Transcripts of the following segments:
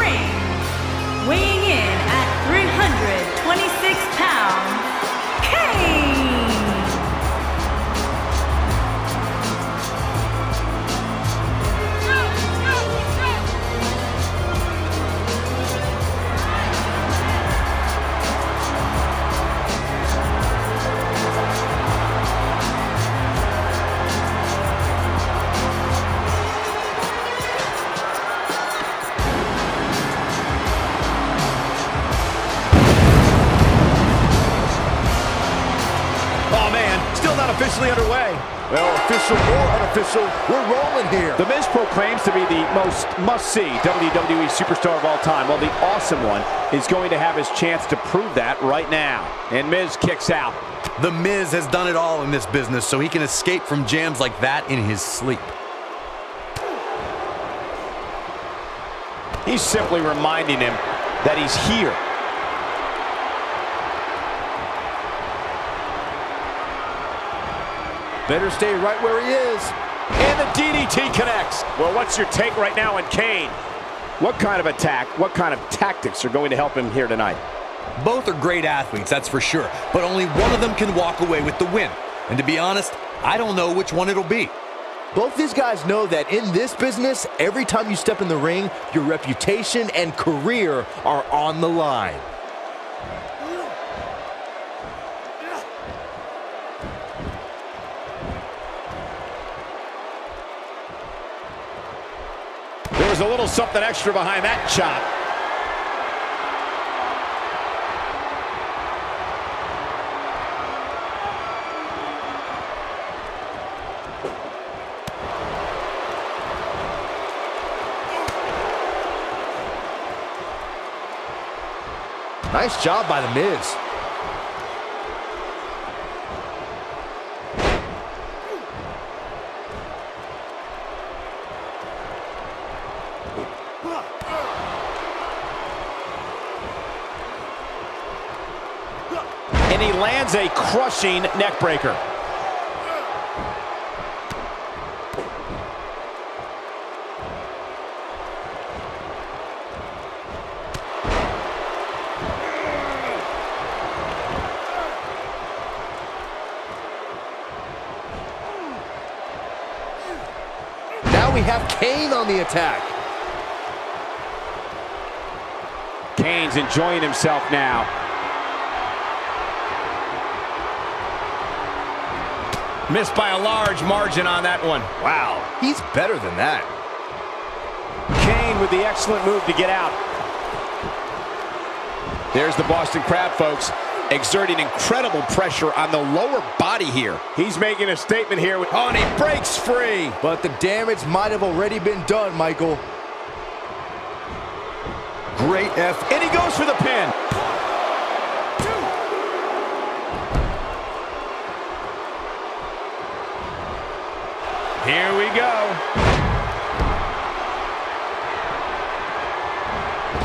ring, weighing in at 326 pounds, Kane. Well, official or unofficial, we're rolling here. The Miz proclaims to be the most must-see WWE superstar of all time. Well, the awesome one is going to have his chance to prove that right now. And Miz kicks out. The Miz has done it all in this business, so he can escape from jams like that in his sleep. He's simply reminding him that he's here. Better stay right where he is. And the DDT connects. Well, what's your take right now on Kane? What kind of attack, what kind of tactics are going to help him here tonight? Both are great athletes, that's for sure, but only one of them can walk away with the win. And to be honest, I don't know which one it'll be. Both these guys know that in this business, every time you step in the ring, your reputation and career are on the line. There was a little something extra behind that chop. Nice job by The Miz. And he lands a crushing neckbreaker. Now we have Kane on the attack. Kane's enjoying himself now. Missed by a large margin on that one. Wow, he's better than that. Kane with the excellent move to get out. There's the Boston Crab, folks, exerting incredible pressure on the lower body here. He's making a statement here. With, oh, and he breaks free. But the damage might have already been done, Michael. Great F. And he goes for the pin. Here we go.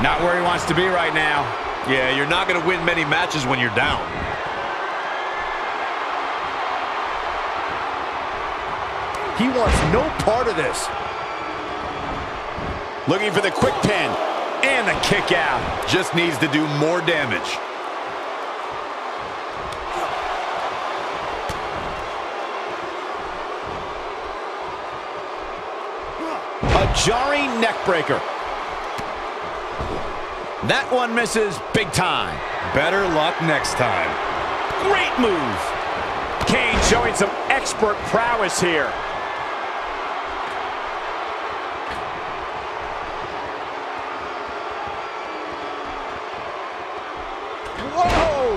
Not where he wants to be right now. Yeah, you're not going to win many matches when you're down. He wants no part of this. Looking for the quick pin. And the kick out. Just needs to do more damage. A jarring neckbreaker. That one misses big time. Better luck next time. Great move. Kane showing some expert prowess here. Whoa!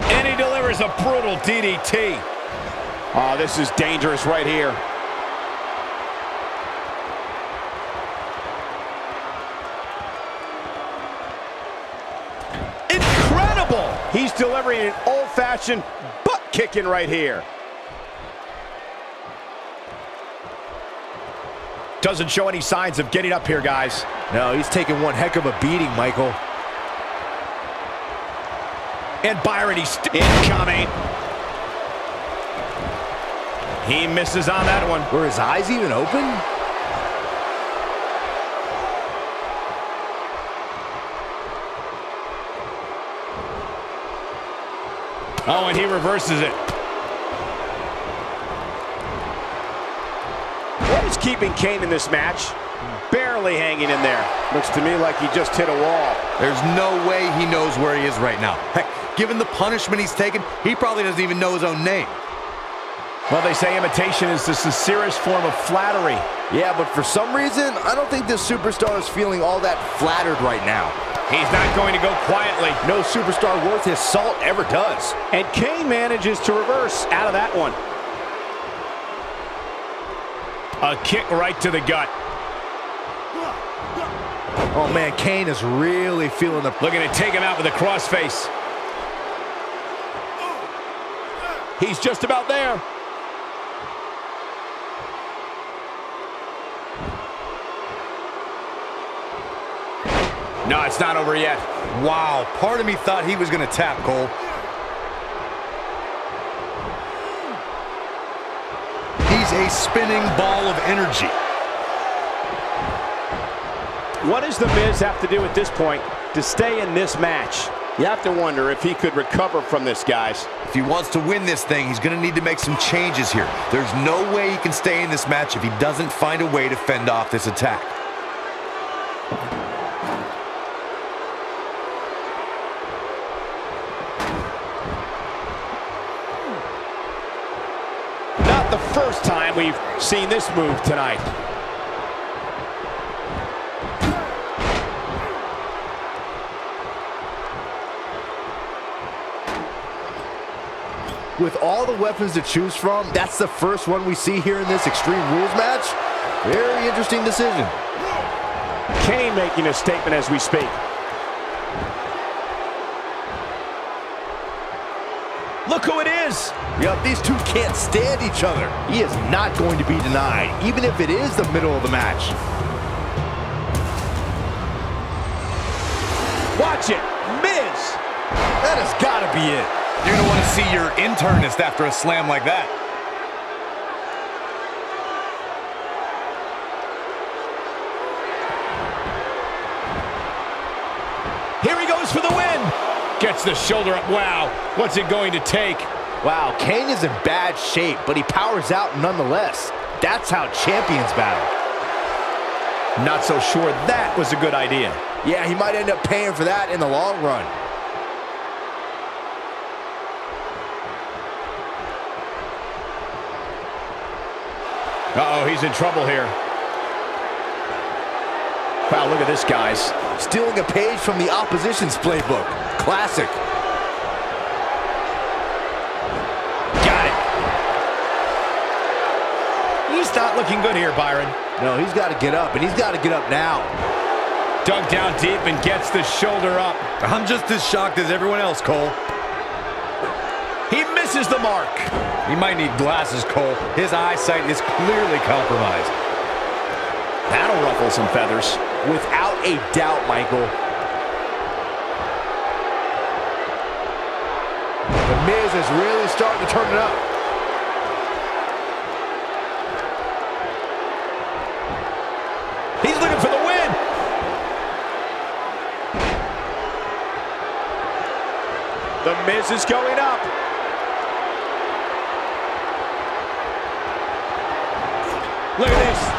And he delivers a brutal DDT. Oh, ah, this is dangerous right here. Incredible! He's delivering an old-fashioned butt kicking right here. Doesn't show any signs of getting up here, guys. No, he's taking one heck of a beating, Michael. And Byron, he's incoming. He misses on that one. Were his eyes even open? Oh, and he reverses it. What is keeping Kane in this match? Barely hanging in there. Looks to me like he just hit a wall. There's no way he knows where he is right now. Heck, given the punishment he's taken, he probably doesn't even know his own name. Well, they say imitation is the sincerest form of flattery. Yeah, but for some reason, I don't think this superstar is feeling all that flattered right now. He's not going to go quietly. No superstar worth his salt ever does. And Kane manages to reverse out of that one. A kick right to the gut. Oh man, Kane is really feeling the... Looking to take him out with a crossface. He's just about there. No, it's not over yet. Wow, part of me thought he was going to tap, Cole. He's a spinning ball of energy. What does The Miz have to do at this point to stay in this match? You have to wonder if he could recover from this, guys. If he wants to win this thing, he's going to need to make some changes here. There's no way he can stay in this match if he doesn't find a way to fend off this attack. Not the first time we've seen this move tonight. With all the weapons to choose from, that's the first one we see here in this Extreme Rules match. Very interesting decision. Kane making a statement as we speak. Look who it is. Yep, these two can't stand each other. He is not going to be denied, even if it is the middle of the match. Watch it. Miz. That has got to be it. You're going to want to see your internist after a slam like that. Here he goes for the win. Gets the shoulder up. Wow. What's it going to take? Wow, Kane is in bad shape, but he powers out nonetheless. That's how champions battle. Not so sure that was a good idea. Yeah, he might end up paying for that in the long run. Uh-oh, he's in trouble here. Wow, look at this, guys. Stealing a page from the opposition's playbook. Classic. Not looking good here, Byron. No, he's got to get up, and he's got to get up now. Dug down deep and gets the shoulder up. I'm just as shocked as everyone else, Cole. He misses the mark. He might need glasses, Cole. His eyesight is clearly compromised. That'll ruffle some feathers. Without a doubt, Michael. The Miz is really starting to turn it up. The Miz is going up. Look at this.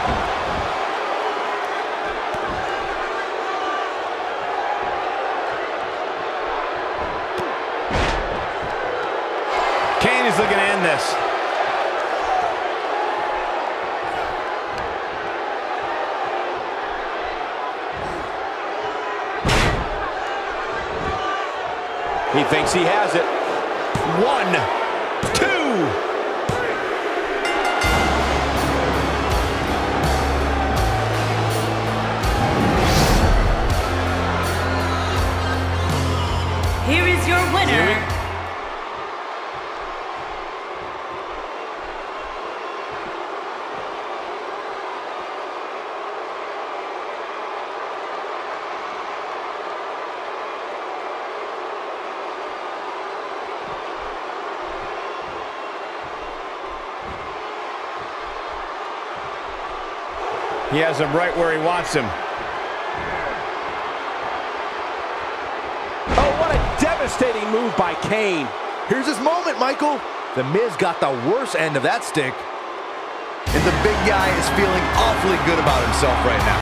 He thinks he has it. One, two. Here is your winner, He has him right where he wants him. Oh, what a devastating move by Kane. Here's his moment, Michael. The Miz got the worst end of that stick. And the big guy is feeling awfully good about himself right now.